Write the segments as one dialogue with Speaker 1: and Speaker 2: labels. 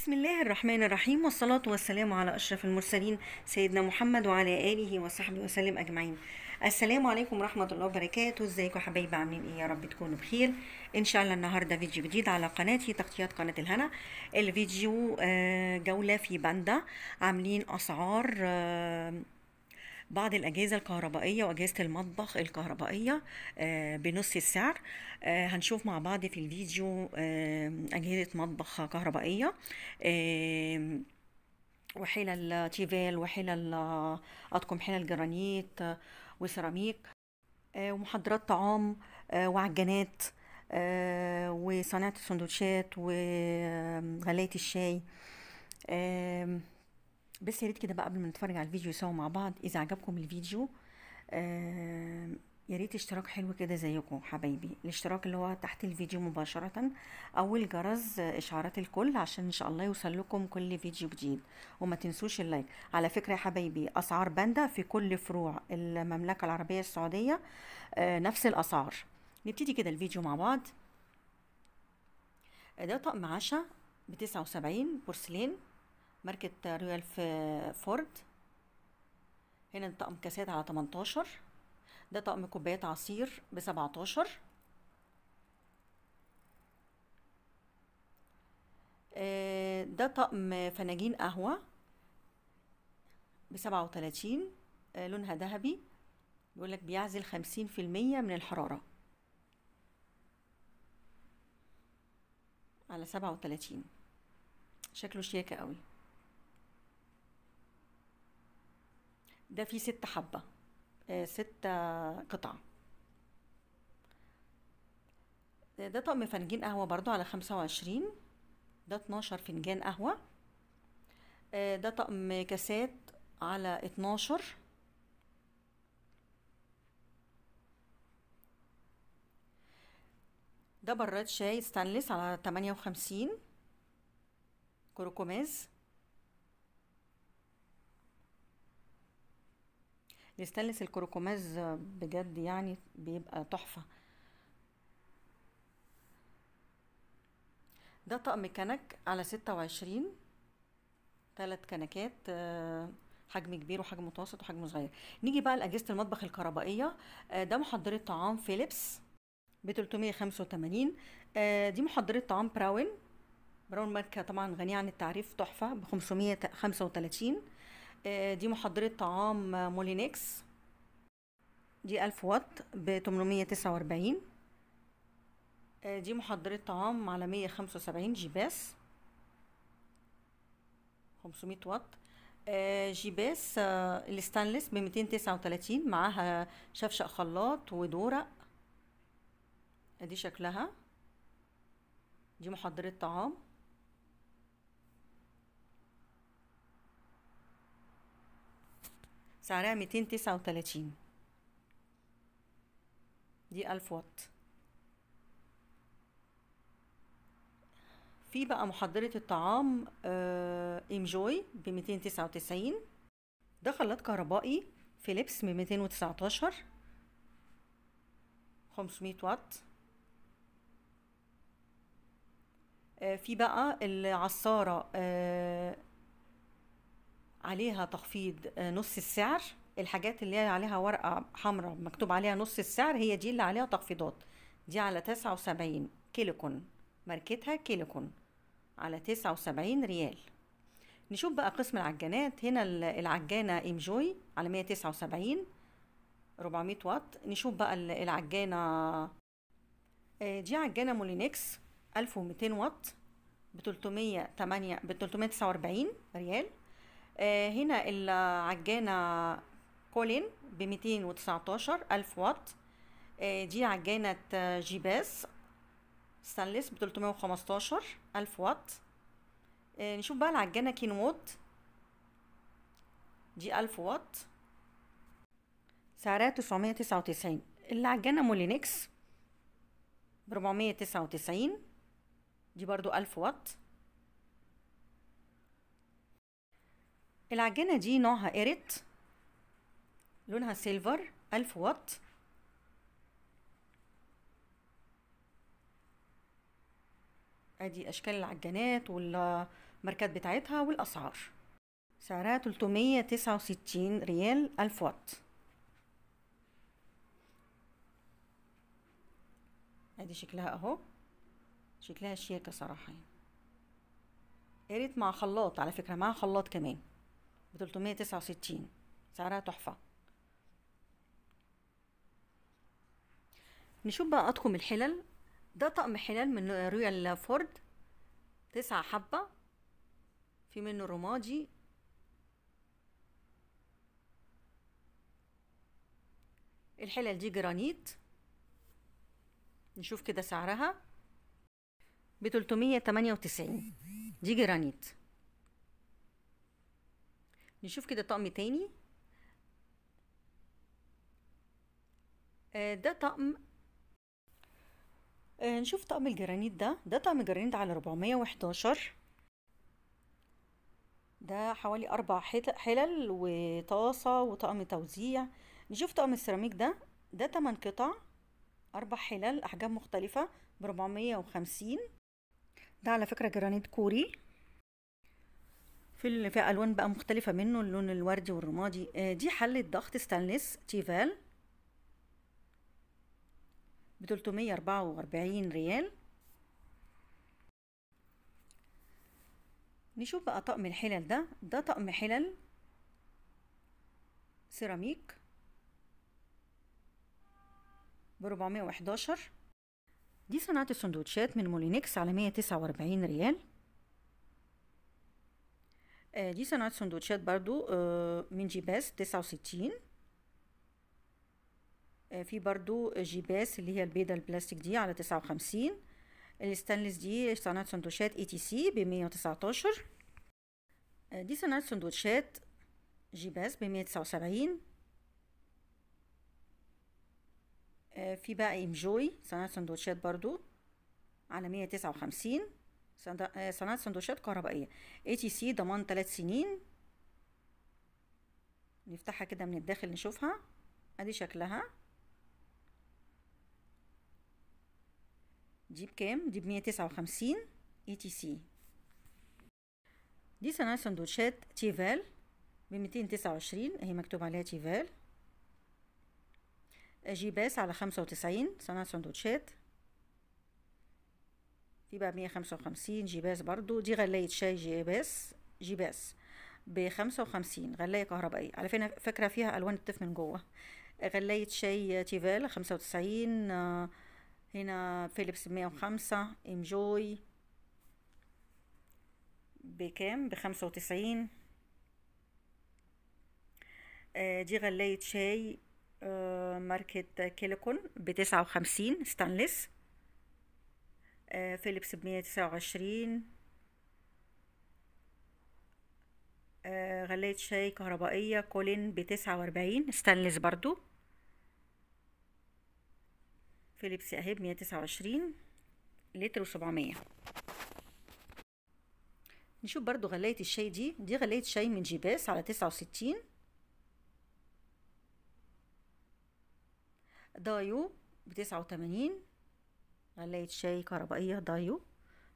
Speaker 1: بسم الله الرحمن الرحيم والصلاة والسلام على أشرف المرسلين سيدنا محمد وعلى آله وصحبه وسلم أجمعين. السلام عليكم ورحمة الله وبركاته. إزيكم يا حبايبي عاملين إيه؟ يا رب تكونوا بخير. إن شاء الله النهارده فيديو جديد على قناتي تغطيات قناة الهنا. الفيديو آه، جولة في باندا. عاملين أسعار آه، بعض الأجهزة الكهربائية وأجهزة المطبخ الكهربائية آه، بنص السعر. آه، هنشوف مع بعض في الفيديو آه، أجهزة مطبخ كهربائية. وحلل تيفال وحلل أطقم حلل جرانيت وسيراميك ومحضرات طعام وعجانات آه، وصناعة السندوتشات وغلاية الشاي. بس يا ريت كده بقى قبل ما نتفرج على الفيديو سوا مع بعض إذا عجبكم الفيديو يا ريت اشتراك حلو كده زيكم حبايبي. الاشتراك اللي هو تحت الفيديو مباشرة أو الجرس إشعارات الكل عشان إن شاء الله يوصل لكم كل فيديو جديد. وما تنسوش اللايك. على فكرة يا حبايبي أسعار باندا في كل فروع المملكة العربية السعودية آه، نفس الأسعار. نبتدي كده الفيديو مع بعض. ده طقم عشاء بتسعة وسبعين بورسلين. ماركة رويال فورد. هنا طقم كاسات على 18 ده طقم كوبايات عصير ب 17 آه، ده طقم فناجين قهوة ب 37 آه، لونها ذهبي. بيقول لك بيعزل 50% من الحرارة. على 37 شكله شياكة قوي. ده فيه ست حبة. آه، ست قطع. ده طقم فنجان قهوة برضو على خمسة وعشرين. ده اتناشر فنجان قهوة. آه، ده طقم كاسات على اتناشر. ده براد شاي ستانلس على تمانية وخمسين. كوركماز الستانلس الكوركماز بجد يعني بيبقى تحفة. ده طقم كنك على ستة وعشرين تلات كنكات آه، حجم كبير وحجم متوسط وحجم صغير. نيجي بقى لأجهزة المطبخ الكهربائية. آه، ده محضرة طعام فيليبس ب 385 آه، دي محضرة طعام براون. براون ماركة طبعا غنية عن التعريف تحفة ب 535 آه، دي محضرة طعام آه، مولينكس دي 1000 واط ب 849 آه، دي محضرة طعام على 175 جيباس. 500 واط آه، جيباس آه، الستانلس ب 239 معاها شفشق خلاط ودورق. ادي شكلها. دي محضرة طعام. سعرها 239 دي 1000 واط. في بقى محضرة الطعام انجوي ب 299 ده خلاط كهربائي فيليبس ب 219 500 واط. آه، في بقى العصارة آه، عليها تخفيض آه، نص السعر. الحاجات اللي هي عليها ورقة حمراء مكتوب عليها نص السعر هي دي اللي عليها تخفيضات. دي على تسعة وسبعين كيليكون ماركتها كيليكون على تسعة وسبعين ريال. نشوف بقى قسم العجانات. هنا ال- العجانة انجوي على مية تسعة وسبعين 400 واط. نشوف بقى ال- العجانة آه، دي عجانة مولينكس 1200 واط ب 308 ب 349 ريال. آه، هنا العجانة كولين ب 219 ألف واط. آه، دي عجانة آه، جيباس ستانلس ب 315 ألف واط. آه، نشوف بقى العجانة كينوود دي ألف واط. سعرها 999 العجانة مولينكس ب 499 دي برضو ألف واط. العجانة دي نوعها إيريت لونها silver ألف واط. أدي أشكال العجانات وال الماركات بتاعتها والأسعار. سعرها 369 ريال 1000 واط. أدي شكلها أهو. شكلها شياكة صراحة يعني. مع خلاط على فكرة معاها خلاط كمان. ب 369 سعرها تحفة. نشوف بقى أطقم الحلل. ده طقم حلل من رويال فورد. تسعة حبة. في منه رمادي. الحلل دي جرانيت. نشوف كده سعرها. ب 398 دي جرانيت. نشوف كده طقم تاني. آه ده طقم. آه نشوف طقم الجرانيت ده. ده طقم جرانيت على 411 ده حوالي أربع حلل وطاسة وطقم توزيع. نشوف طقم السيراميك ده. ده تمن قطع أربع حلل أحجام مختلفة بربعمية وخمسين. ده على فكرة جرانيت كوري. في في ألوان بقى مختلفة منه اللون الوردي والرمادي. آه دي حلة ضغط ستانلس تيفال أربعة وأربعين ريال. نشوف بقى طقم الحلل ده. ده طقم حلل سيراميك بربعمية وحداشر دي صناعة السندوتشات من مولينكس على مية تسعة وأربعين ريال. دي صناعة سندوتشات برضو من جيباس تسعة وستين في برضو جيباس اللي هي البيضة البلاستيك دي على تسعة وخمسين الستانلس دي صناعة سندوتشات اي تي سي بمية وتسعتاشر دي صناعة سندوتشات جيباس بمية تسعة وسبعين في بقى انجوي صناعة سندوتشات برضو على مية تسعة وخمسين صناعة سندوتشات كهربائية. اي تي سي ضمان تلات سنين. نفتحها كده من الداخل نشوفها. أدي شكلها. دي بكام دي بمية تسعة وخمسين اي تي سي دي صناعة سندوتشات تيفال بميتين تسعة وعشرين. اهي مكتوب عليها تيفال. جيباس على خمسة وتسعين. صناعة سندوتشات في بقى مية خمسة وخمسين جيباس برضو. دي غلاية شاي جيباس جيباس بخمسة وخمسين غلاية كهربائية. على فكرة فيها ألوان الطف من جوه. غلاية شاي تيفال خمسة وتسعين هنا فيليبس مية وخمسة إنجوي بكام؟ بخمسة وتسعين. دي غلاية شاي ماركة كيليكون بتسعة وخمسين ستانلس. فيليبس بمية تسعة وعشرين. غلاية شاي كهربائية كولين بتسعة وأربعين. ستانلس برضو. فيليبس اهي بمية تسعة وعشرين. لتر وسبعمية. نشوف برضو غلاية الشاي دي. دي غلاية شاي من جيباس على تسعة وستين. دايو بتسعة وتمانين. غلاية شاي كهربائية دايو.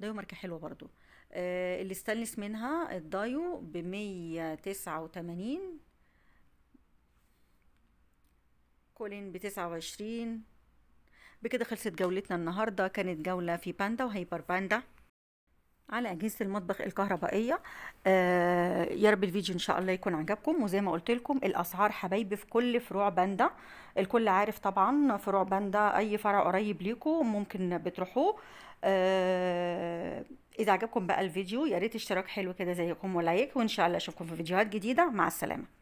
Speaker 1: دايو ماركة حلوة برضو. آه اللي استانلس منها الدايو بمية تسعة كولين بتسعة وعشرين. بكده خلصت جولتنا النهاردة. كانت جولة في باندا وهايبر باندا. على أجهزة المطبخ الكهربائية. آه يا رب الفيديو إن شاء الله يكون عجبكم. وزي ما قلت لكم الأسعار حبايبي في كل فروع باندا. الكل عارف طبعا فروع باندا أي فرع قريب ليكم ممكن بتروحوه. آه إذا عجبكم بقى الفيديو يا ريت اشتراك حلو كده زيكم و like. وإن شاء الله أشوفكم في فيديوهات جديدة. مع السلامة.